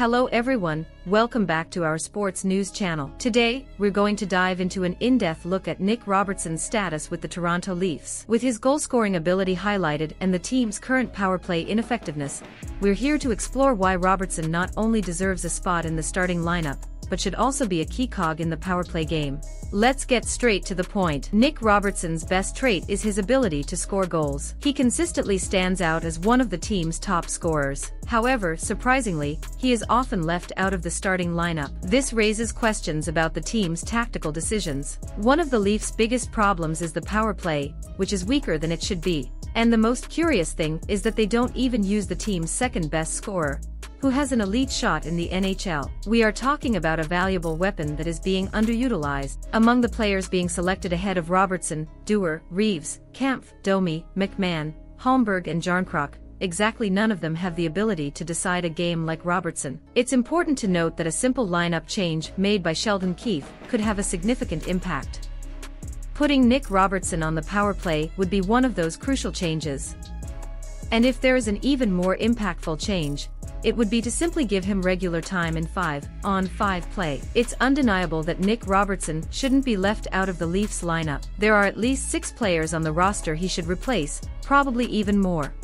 Hello everyone, welcome back to our sports news channel. Today, we're going to dive into an in-depth look at Nick Robertson's status with the Toronto Leafs. With his goal-scoring ability highlighted and the team's current power play ineffectiveness, we're here to explore why Robertson not only deserves a spot in the starting lineup, but should also be a key cog in the power play game. Let's get straight to the point. Nick Robertson's best trait is his ability to score goals. He consistently stands out as one of the team's top scorers. However, surprisingly, he is often left out of the starting lineup. This raises questions about the team's tactical decisions. One of the Leafs' biggest problems is the power play, which is weaker than it should be. And the most curious thing is that they don't even use the team's second best scorer, who has an elite shot in the NHL. We are talking about a valuable weapon that is being underutilized. Among the players being selected ahead of Robertson, Dewar, Reaves, Kampf, Domi, McMahon, Holmberg and Jarnkrok, exactly none of them have the ability to decide a game like Robertson. It's important to note that a simple lineup change made by Sheldon Keefe could have a significant impact. Putting Nick Robertson on the power play would be one of those crucial changes. And if there is an even more impactful change, it would be to simply give him regular time in 5 on 5 play. It's undeniable that Nick Robertson shouldn't be left out of the Leafs lineup. There are at least 6 players on the roster he should replace, probably even more.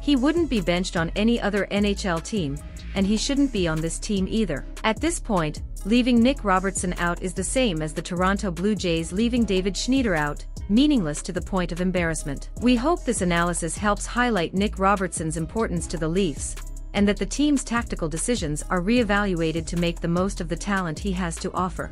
He wouldn't be benched on any other NHL team, and he shouldn't be on this team either. At this point, leaving Nick Robertson out is the same as the Toronto Blue Jays leaving David Schneider out, meaningless to the point of embarrassment. We hope this analysis helps highlight Nick Robertson's importance to the Leafs, and that the team's tactical decisions are re-evaluated to make the most of the talent he has to offer.